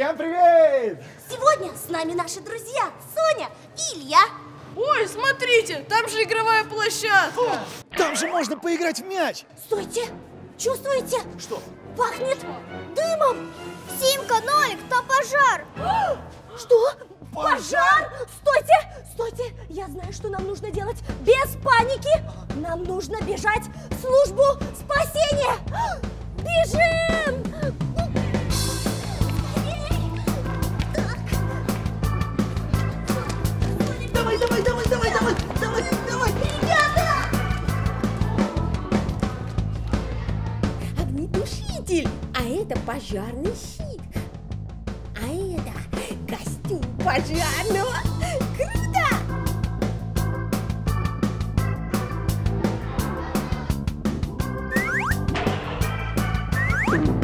Всем привет! Сегодня с нами наши друзья Соня и Илья. Ой, смотрите, там же игровая площадка. Там же можно поиграть в мяч! Стойте! Чувствуете? Что? Пахнет дымом! Симка, Нолик, там пожар! Что? Пожар? Стойте! Стойте! Я знаю, что нам нужно делать без паники! Нам нужно бежать в службу спасения! Бежим! Огнетушитель, а это пожарный щит. А это костюм пожарного. Круто! Скорей,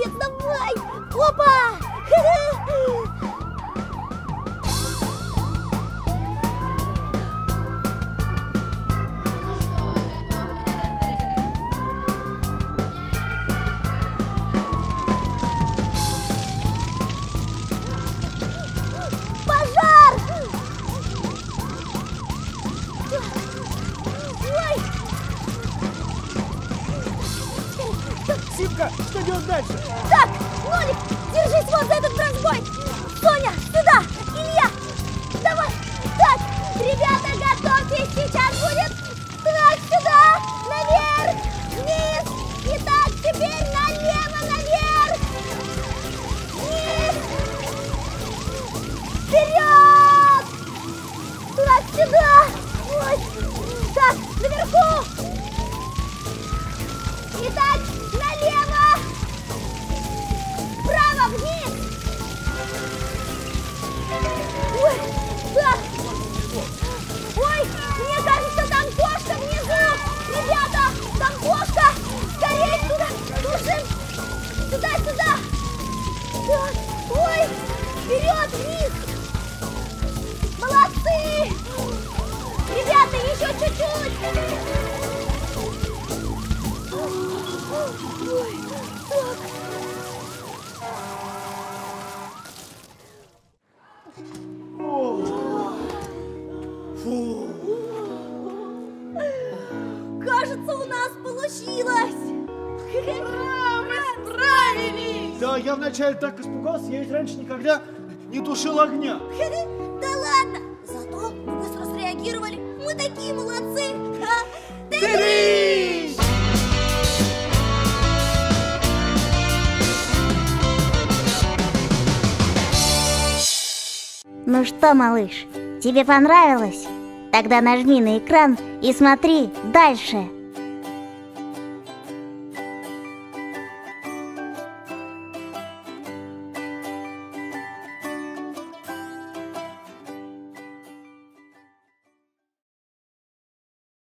молодец, давай! Опа! Пожар! Симка, что делать дальше? Так, Нолик, держись вот за этот бронзбой! Соня, сюда! Илья, давай! Так, ребята, готовьтесь, сейчас будет! Так, сюда! Наверх! Вниз! И так, теперь налево, наверх! Вниз! Вперед! Так, сюда! Ой! Так, наверху! Итак, Кажется, у нас получилось! Ура, мы справились! Да, я вначале так испугался, я ведь раньше никогда не тушил огня. Да ладно! Зато мы быстро среагировали. Мы такие молодцы! Три! Ну что, малыш, тебе понравилось? Тогда нажми на экран и смотри дальше.